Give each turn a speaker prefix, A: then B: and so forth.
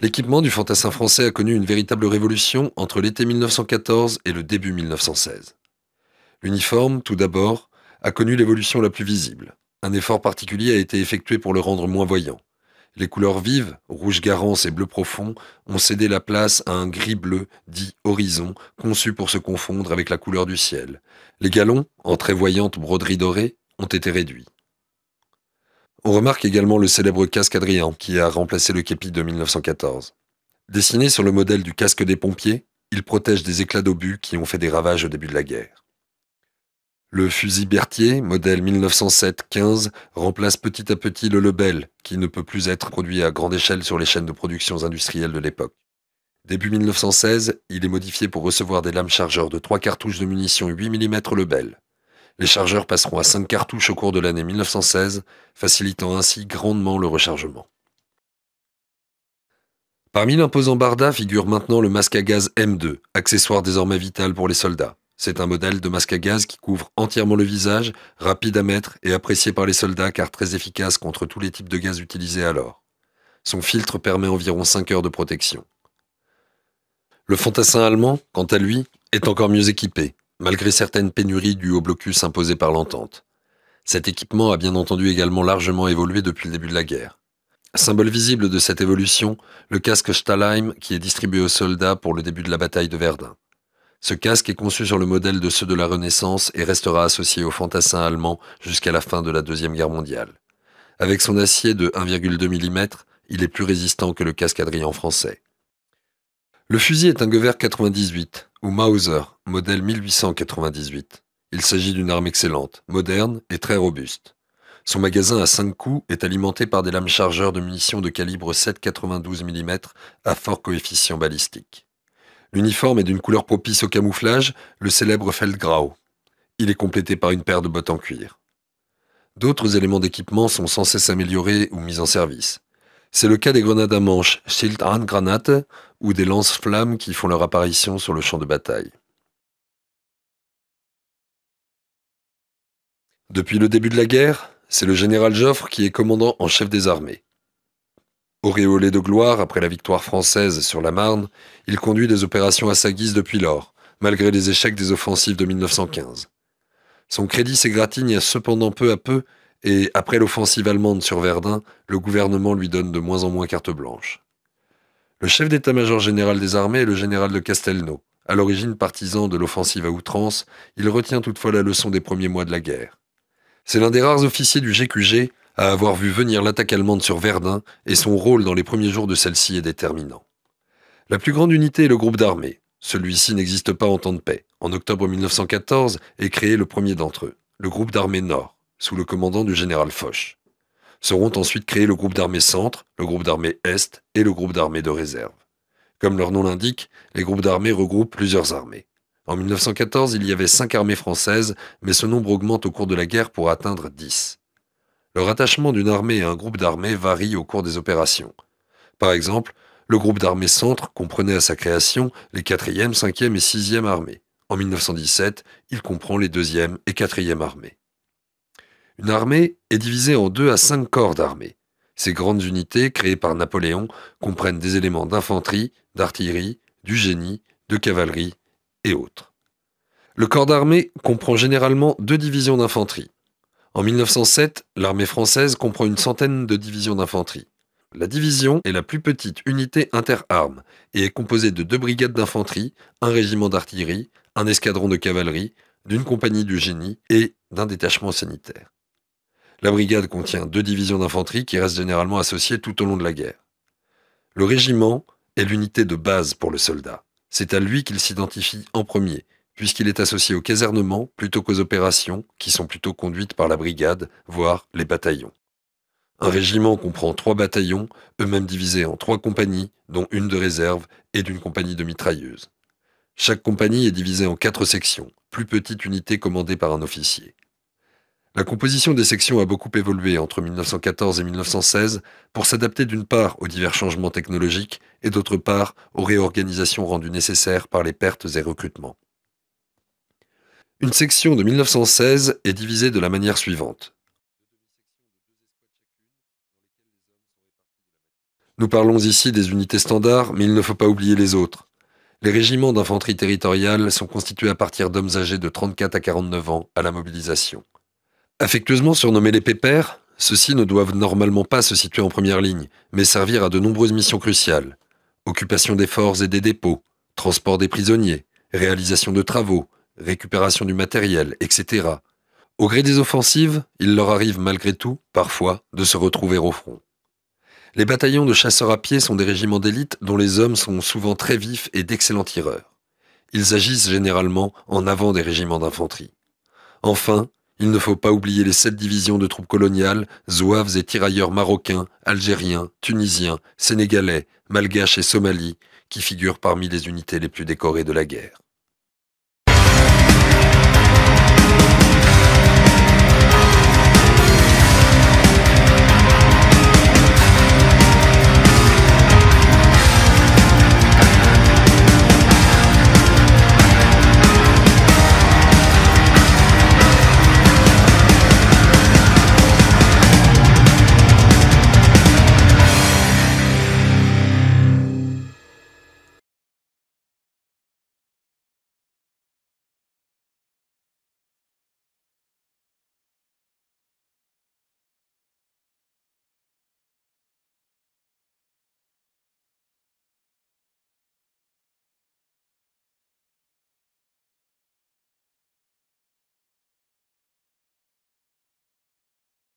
A: L'équipement du fantassin français a connu une véritable révolution entre l'été 1914 et le début 1916. L'uniforme, tout d'abord, a connu l'évolution la plus visible. Un effort particulier a été effectué pour le rendre moins voyant. Les couleurs vives, rouge garance et bleu profond, ont cédé la place à un gris-bleu dit horizon, conçu pour se confondre avec la couleur du ciel. Les galons, en très voyante broderie dorée, ont été réduits. On remarque également le célèbre casque Adrien, qui a remplacé le képi de 1914. Dessiné sur le modèle du casque des pompiers, il protège des éclats d'obus qui ont fait des ravages au début de la guerre. Le fusil Berthier, modèle 1907-15, remplace petit à petit le Lebel, qui ne peut plus être produit à grande échelle sur les chaînes de production industrielles de l'époque. Début 1916, il est modifié pour recevoir des lames chargeurs de 3 cartouches de munitions 8 mm Lebel. Les chargeurs passeront à 5 cartouches au cours de l'année 1916, facilitant ainsi grandement le rechargement. Parmi l'imposant Barda figure maintenant le masque à gaz M2, accessoire désormais vital pour les soldats. C'est un modèle de masque à gaz qui couvre entièrement le visage, rapide à mettre et apprécié par les soldats car très efficace contre tous les types de gaz utilisés alors. Son filtre permet environ 5 heures de protection. Le fantassin allemand, quant à lui, est encore mieux équipé, malgré certaines pénuries dues au blocus imposé par l'entente. Cet équipement a bien entendu également largement évolué depuis le début de la guerre. Symbole visible de cette évolution, le casque Stahlheim qui est distribué aux soldats pour le début de la bataille de Verdun. Ce casque est conçu sur le modèle de ceux de la Renaissance et restera associé au fantassin allemand jusqu'à la fin de la Deuxième Guerre mondiale. Avec son acier de 1,2 mm, il est plus résistant que le casque Adrien français. Le fusil est un Gewehr 98, ou Mauser, modèle 1898. Il s'agit d'une arme excellente, moderne et très robuste. Son magasin à 5 coups est alimenté par des lames chargeurs de munitions de calibre 7,92 mm à fort coefficient balistique. L'uniforme est d'une couleur propice au camouflage, le célèbre Feldgrau. Il est complété par une paire de bottes en cuir. D'autres éléments d'équipement sont censés s'améliorer ou mis en service. C'est le cas des grenades à manche Schildhandgranate ou des lance-flammes qui font leur apparition sur le champ de bataille. Depuis le début de la guerre, c'est le général Joffre qui est commandant en chef des armées. Auréolé de gloire après la victoire française sur la Marne, il conduit des opérations à sa guise depuis lors, malgré les échecs des offensives de 1915. Son crédit s'égratigne cependant peu à peu, et après l'offensive allemande sur Verdun, le gouvernement lui donne de moins en moins carte blanche. Le chef d'état-major général des armées est le général de Castelnau. À l'origine partisan de l'offensive à outrance, il retient toutefois la leçon des premiers mois de la guerre. C'est l'un des rares officiers du GQG à avoir vu venir l'attaque allemande sur Verdun et son rôle dans les premiers jours de celle-ci est déterminant. La plus grande unité est le groupe d'armées. Celui-ci n'existe pas en temps de paix. En octobre 1914 est créé le premier d'entre eux, le groupe d'armées Nord, sous le commandant du général Foch. Seront ensuite créés le groupe d'armées Centre, le groupe d'armées Est et le groupe d'armées de réserve. Comme leur nom l'indique, les groupes d'armées regroupent plusieurs armées. En 1914, il y avait cinq armées françaises, mais ce nombre augmente au cours de la guerre pour atteindre 10. Le rattachement d'une armée à un groupe d'armées varie au cours des opérations. Par exemple, le groupe d'armées centre comprenait à sa création les 4e, 5e et 6e armées. En 1917, il comprend les 2e et 4e armées. Une armée est divisée en 2 à 5 corps d'armée. Ces grandes unités, créées par Napoléon, comprennent des éléments d'infanterie, d'artillerie, du génie, de cavalerie et autres. Le corps d'armée comprend généralement deux divisions d'infanterie, en 1907, l'armée française comprend une centaine de divisions d'infanterie. La division est la plus petite unité interarmes et est composée de deux brigades d'infanterie, un régiment d'artillerie, un escadron de cavalerie, d'une compagnie du génie et d'un détachement sanitaire. La brigade contient deux divisions d'infanterie qui restent généralement associées tout au long de la guerre. Le régiment est l'unité de base pour le soldat. C'est à lui qu'il s'identifie en premier puisqu'il est associé au casernement plutôt qu'aux opérations, qui sont plutôt conduites par la brigade, voire les bataillons. Un régiment comprend trois bataillons, eux-mêmes divisés en trois compagnies, dont une de réserve et d'une compagnie de mitrailleuses. Chaque compagnie est divisée en quatre sections, plus petites unités commandées par un officier. La composition des sections a beaucoup évolué entre 1914 et 1916 pour s'adapter d'une part aux divers changements technologiques et d'autre part aux réorganisations rendues nécessaires par les pertes et recrutements. Une section de 1916 est divisée de la manière suivante. Nous parlons ici des unités standards, mais il ne faut pas oublier les autres. Les régiments d'infanterie territoriale sont constitués à partir d'hommes âgés de 34 à 49 ans à la mobilisation. Affectueusement surnommés les pépères, ceux-ci ne doivent normalement pas se situer en première ligne, mais servir à de nombreuses missions cruciales. Occupation des forts et des dépôts, transport des prisonniers, réalisation de travaux, récupération du matériel, etc. Au gré des offensives, il leur arrive malgré tout, parfois, de se retrouver au front. Les bataillons de chasseurs à pied sont des régiments d'élite dont les hommes sont souvent très vifs et d'excellents tireurs. Ils agissent généralement en avant des régiments d'infanterie. Enfin, il ne faut pas oublier les sept divisions de troupes coloniales, zouaves et tirailleurs marocains, algériens, tunisiens, sénégalais, malgaches et somalis, qui figurent parmi les unités les plus décorées de la guerre.